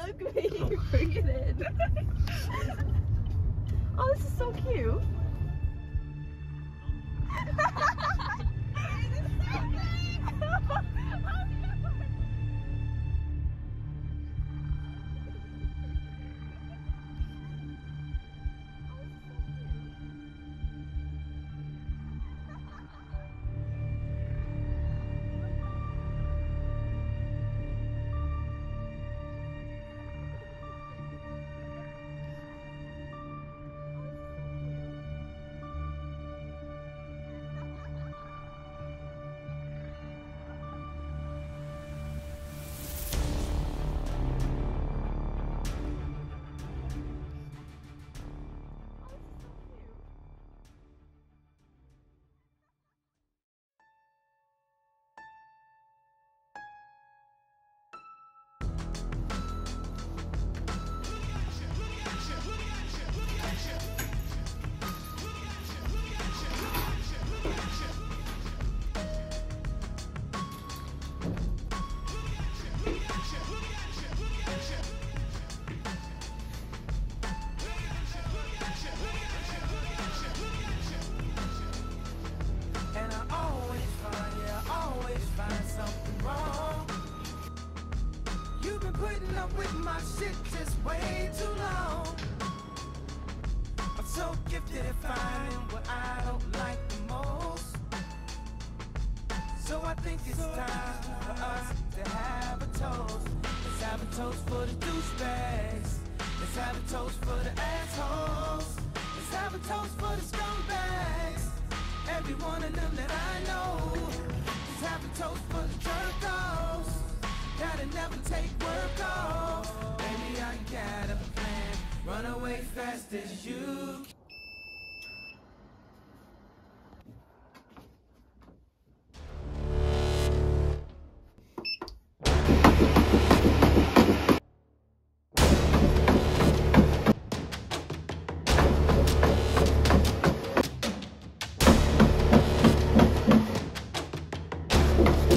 hug me. Bring it in. oh, this is so cute. Up with my shit just way too long. I'm so gifted at finding what I don't like the most. So I think it's time for us to have a toast. Let's have a toast for the douchebags. Let's have a toast for the assholes. Let's have a toast for the scumbags. Every one of them that I know. Let's have a toast for the jerk-offs. Gotta never take away fast as you can. you